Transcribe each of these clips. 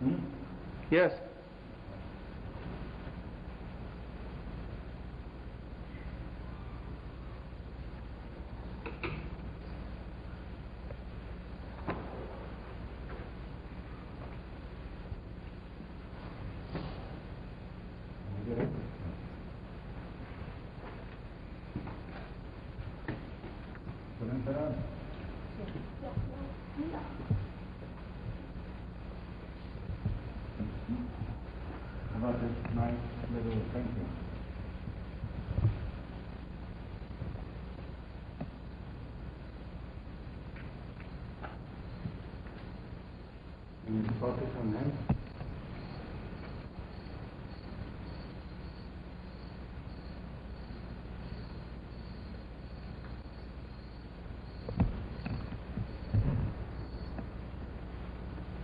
Hmm? Yes. About this nice little painting? Can you focus on him?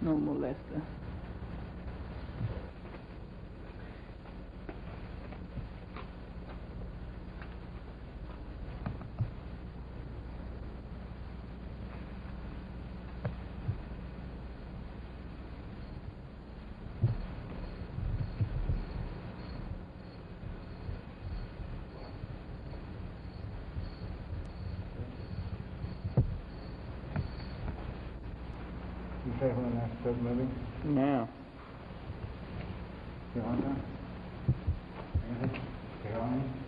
No molesta. You say when that's still moving? Now. You on that? Anything? Stay on it?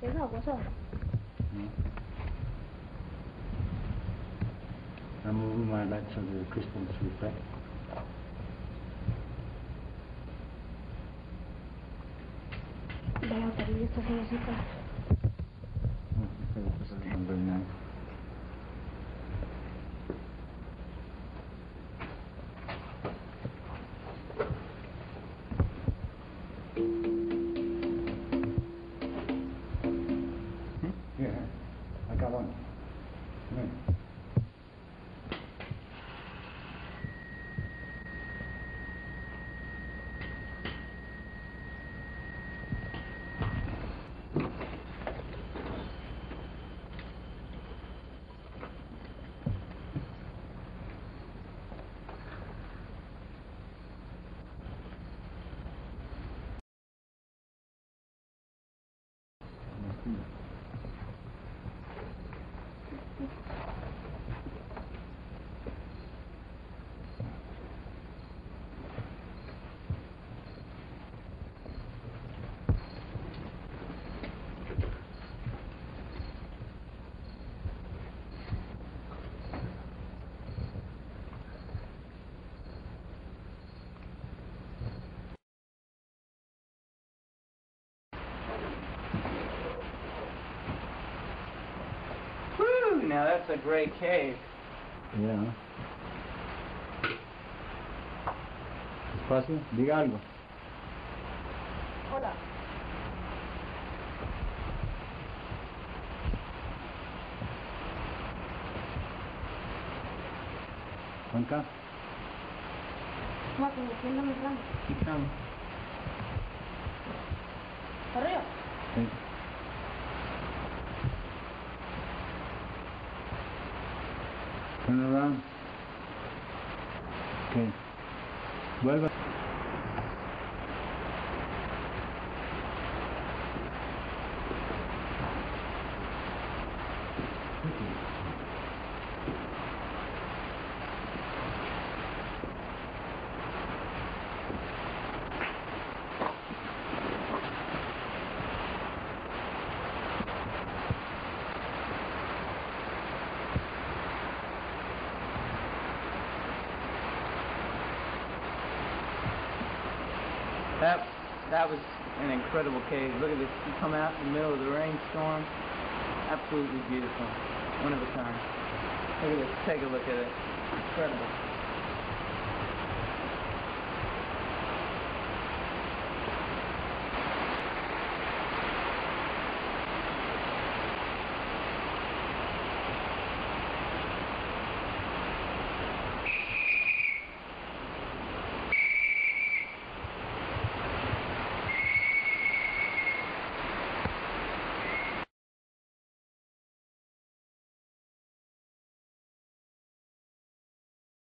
Thế nào I'm moving my light so the crystals reflect. Vaya, pero esta solacita. Okay, this is very nice. Here, I got one. Come in. Now that's a great cave. Yeah. Despacio, diga algo. Hola. Juanca. Más como que no me grande. Keep coming. Arriba. Sí. Turn around. Okay. Vuelva. That that was an incredible cave. Look at this. You come out in the middle of the rainstorm. Absolutely beautiful. One of a kind. Look at this. Take a look at it. Incredible.